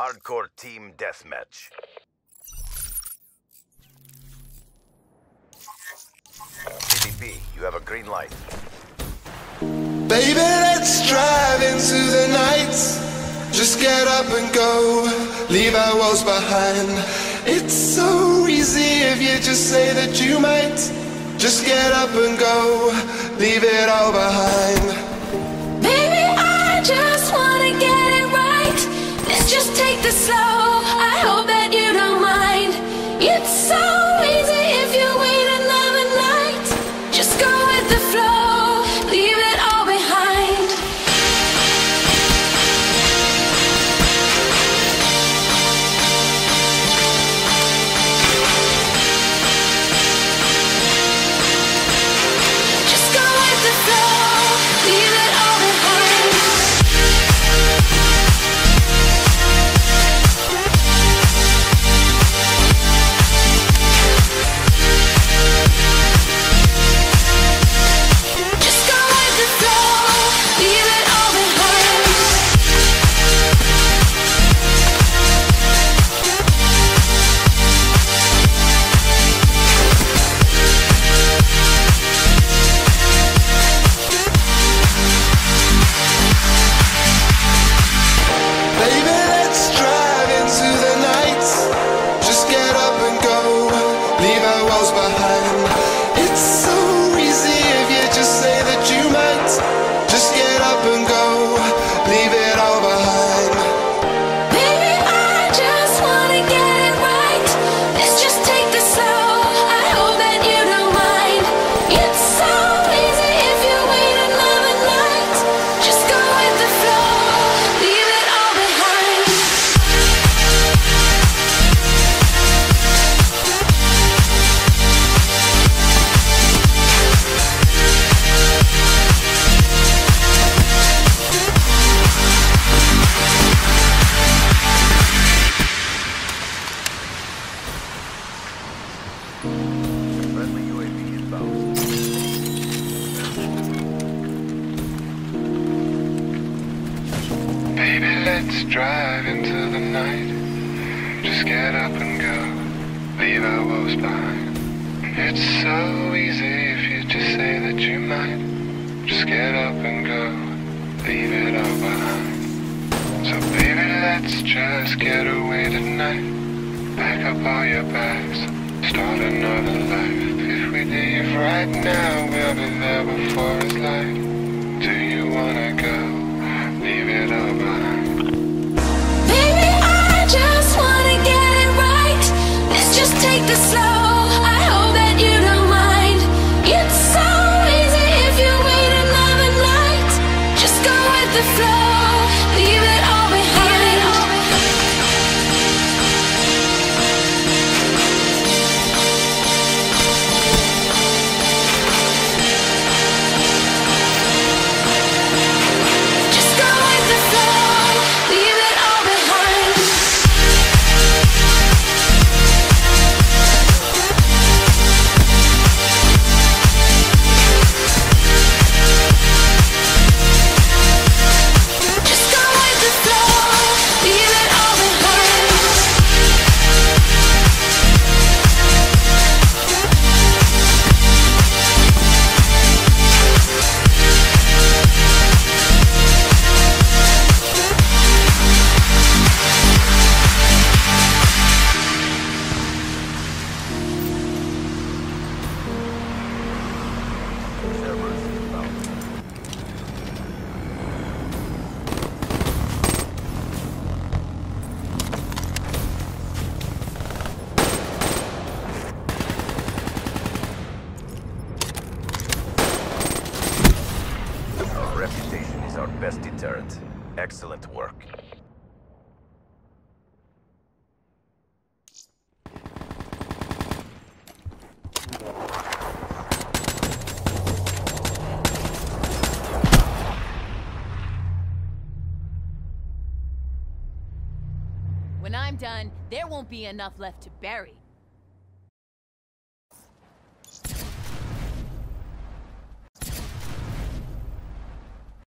Hardcore Team Deathmatch. CDP, you have a green light. Baby, let's drive into the night. Just get up and go, leave our woes behind. It's so easy if you just say that you might. Just get up and go, leave it all behind. Let's drive into the night. Just get up and go, leave our woes behind. It's so easy if you just say that you might. Just get up and go, leave it all behind. So baby, let's just get away tonight. Pack up all your bags, start another life. If we leave right now, we'll be there before it's light. This slow. Best deterrent. Excellent work. When I'm done, there won't be enough left to bury.